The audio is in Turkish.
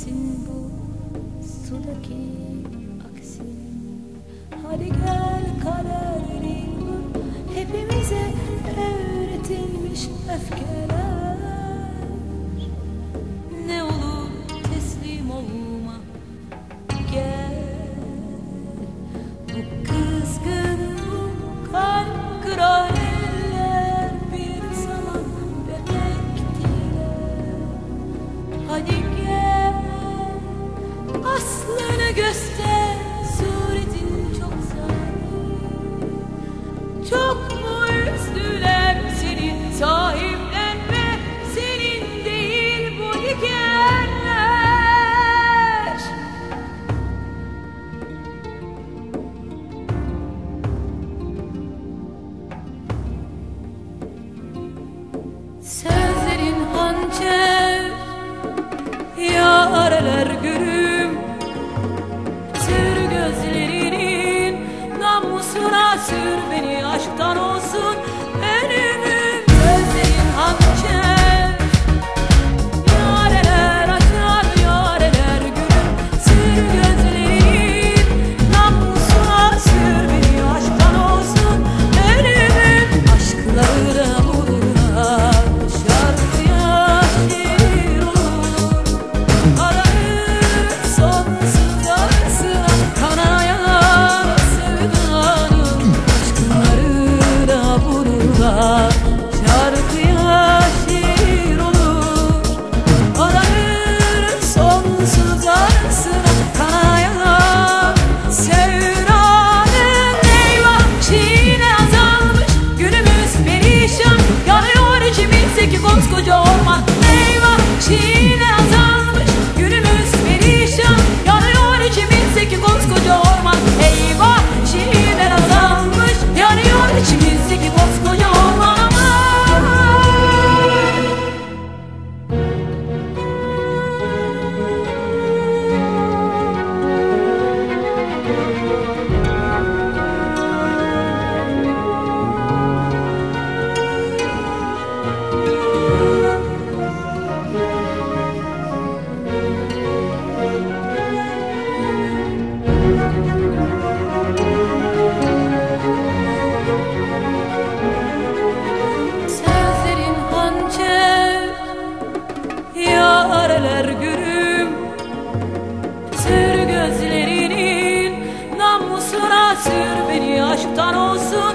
sensin bu sudaki aksin. Hadi gel karar hepimize öğretilmiş öfkeler. Sözlerin hançer Yareler gülüm Sür gözlerinin Namusuna sür beni aşktan o Sür beni aşktan olsun.